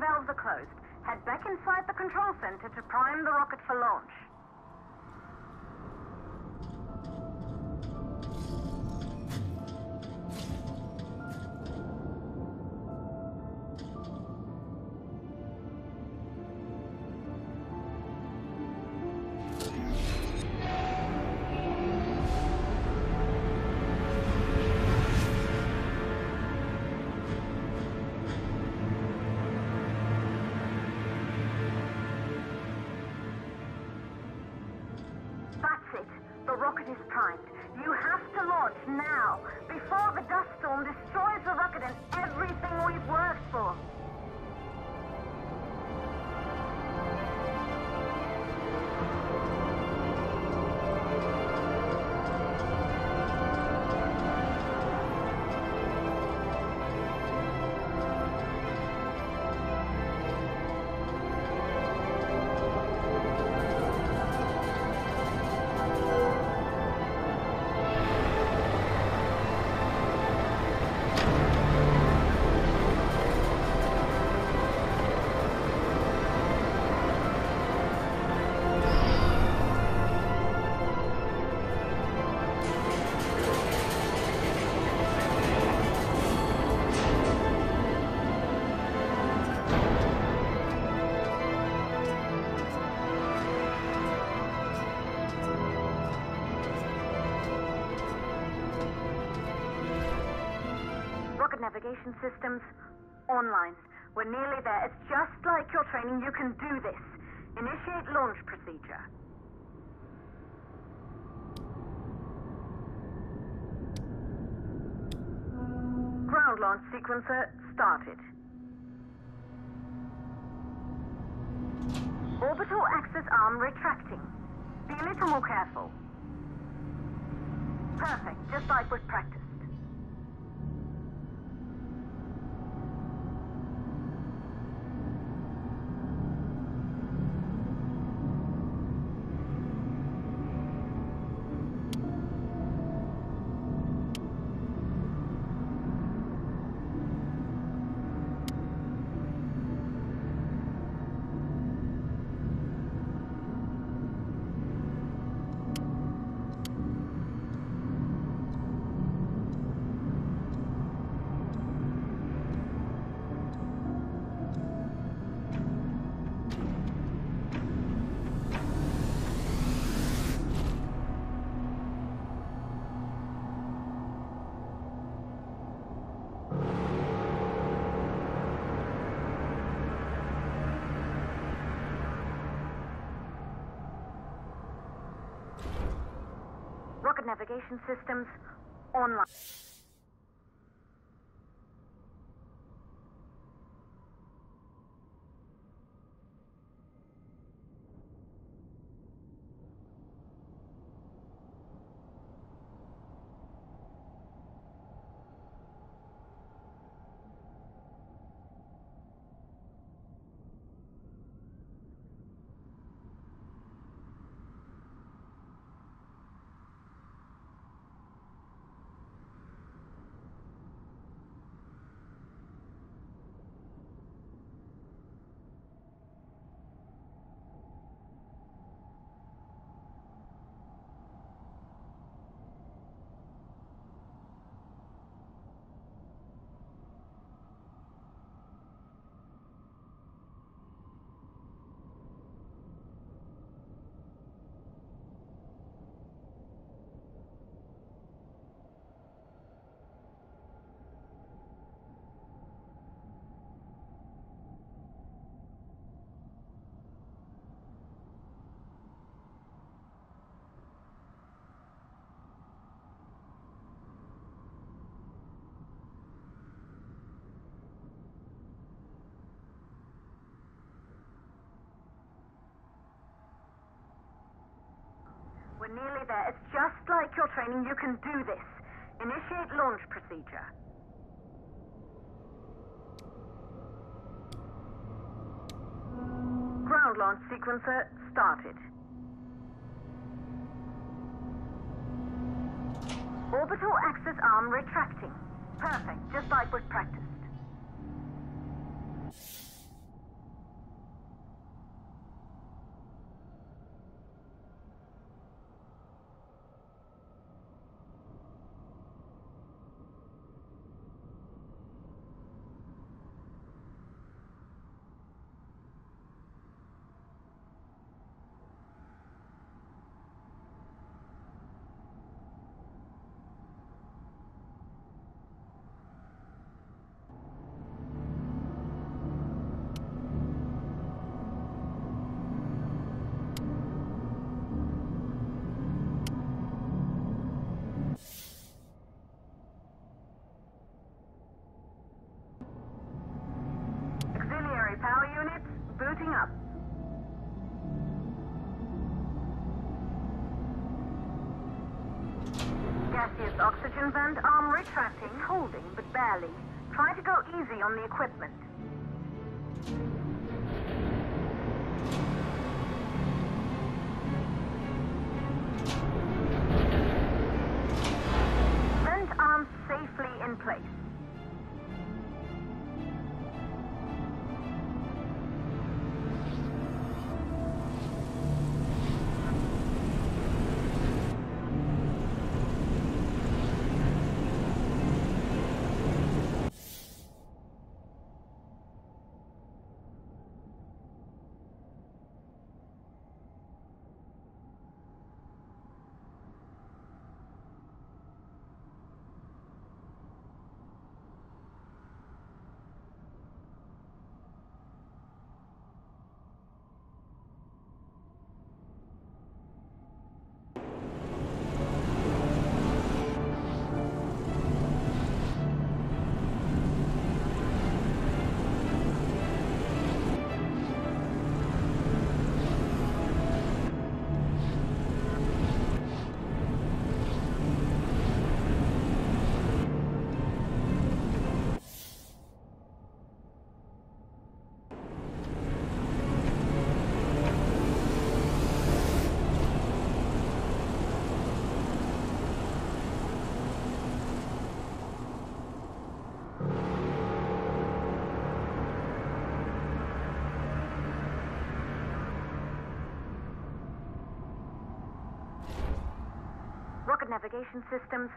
valves are closed. Head back inside the control center to prime the rocket for launch. Now, before the dust storm destroys the rocket and everything we've worked for. Navigation systems online. We're nearly there. It's just like your training. You can do this. Initiate launch procedure. Ground launch sequencer started. Orbital access arm retracting. Be a little more careful. Perfect, just like we've practiced. Navigation systems online. We're nearly there. It's just like your training. You can do this. Initiate launch procedure. Ground launch sequencer started. Orbital access arm retracting. Perfect, just like we've practiced. Up. Gaseous oxygen vent arm retracting, holding, but barely. Try to go easy on the equipment. Navigation systems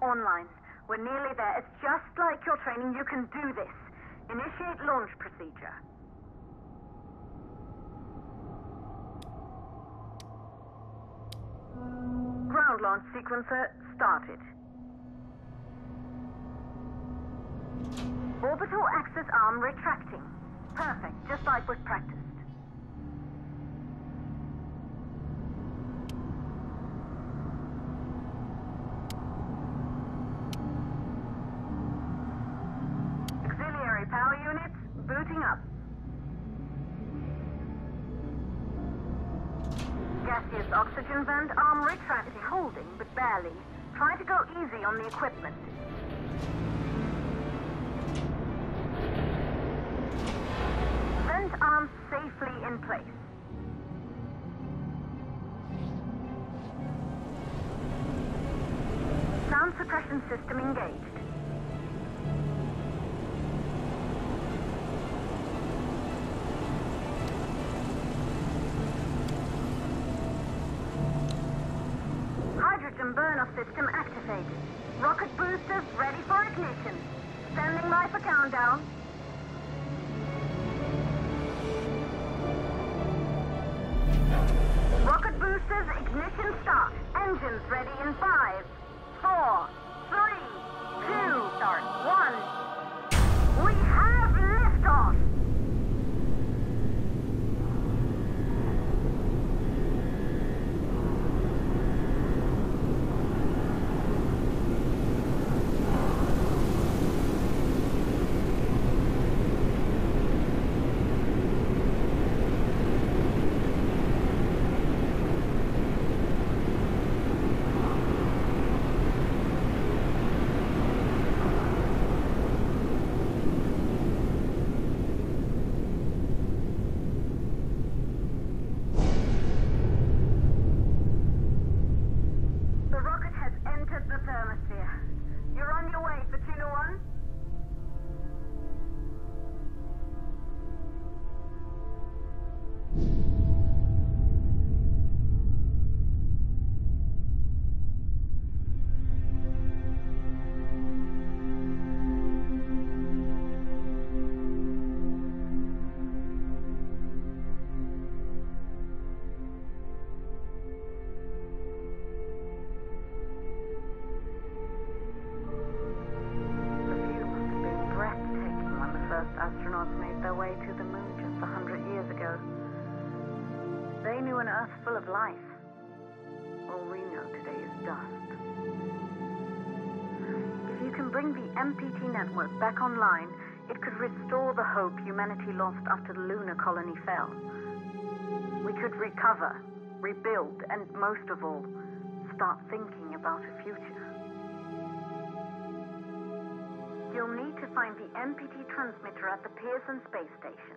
online. We're nearly there. It's just like your training. You can do this. Initiate launch procedure. Ground launch sequencer started. Orbital access arm retracting. Perfect, just like we've practiced. Oxygen vent arm retracting, holding, but barely. Try to go easy on the equipment. Vent arm safely in place. Sound suppression system engaged. Boosters ready for ignition. Standing by for countdown. Rocket boosters ignition start. Engines ready in five, four, three, two, start, one. thermosphere. You're on your way for 1? Of life. All we know today is dust. If you can bring the MPT network back online, It could restore the hope humanity lost after the lunar colony fell. We could recover, rebuild, and most of all, start thinking about a future. You'll need to find the MPT transmitter at the Pearson space station.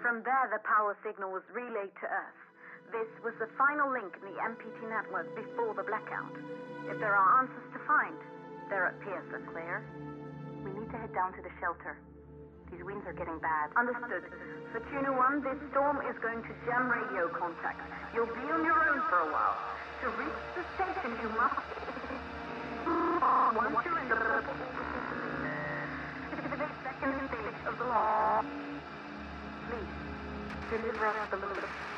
From there, the power signal was relayed to Earth. This was the final link in the MPT network before the blackout. If there are answers to find, they're at Pearson. Claire, we need to head down to the shelter. These winds are getting bad. Understood. Fortuna One, this storm is going to jam radio contact. You'll be on your own for a while. To reach the station, you must. Once you're in the second stage of the law, please deliver us the.